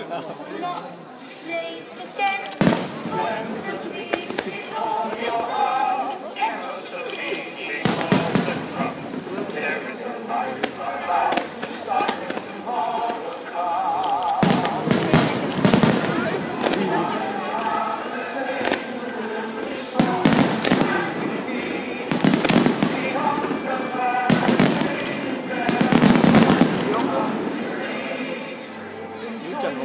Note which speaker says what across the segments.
Speaker 1: Ladies and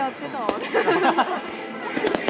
Speaker 1: やってたわ。